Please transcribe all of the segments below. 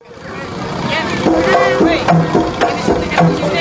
Wait. Wait.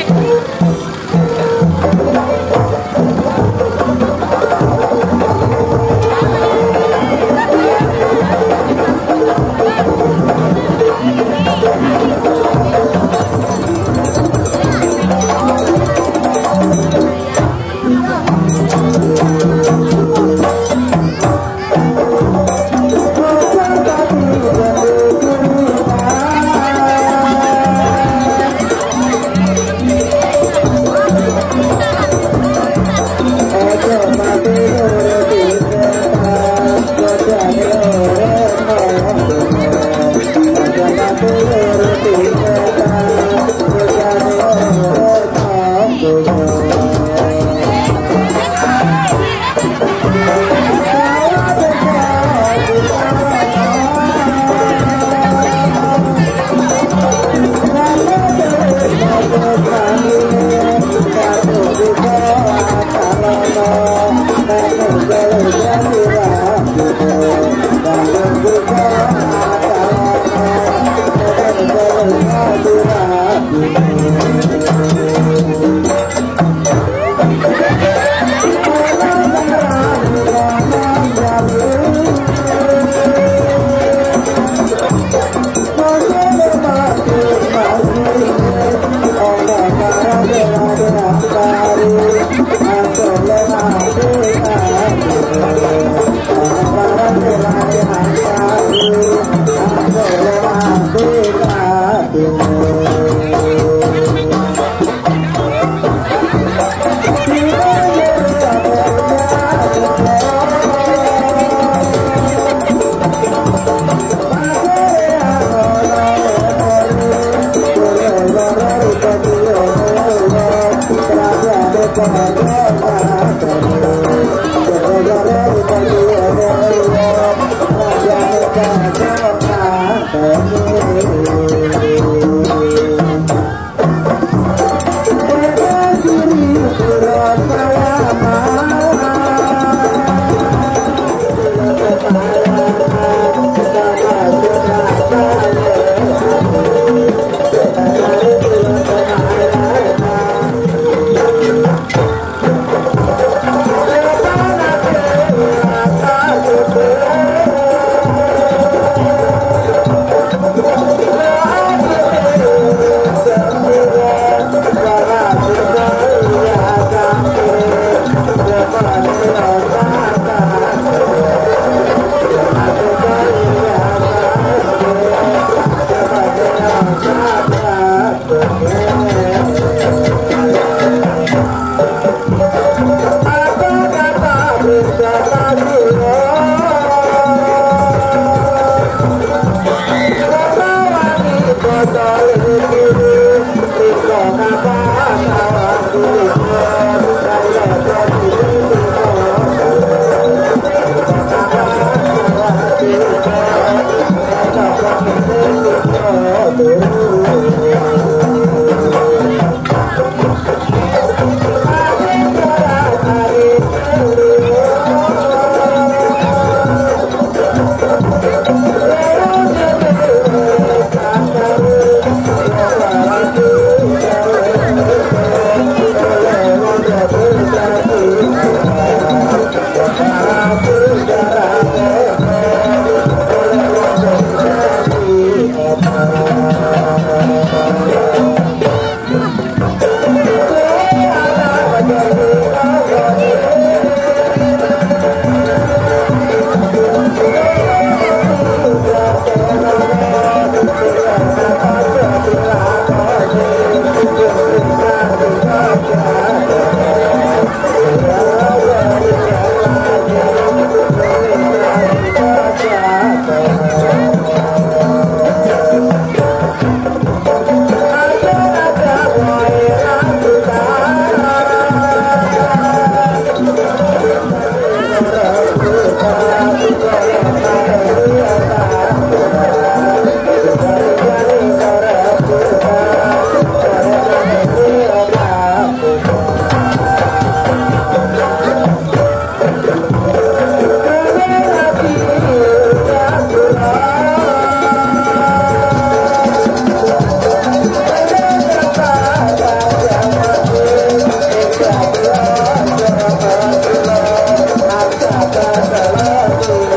Gracias.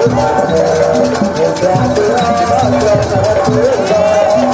Thank you.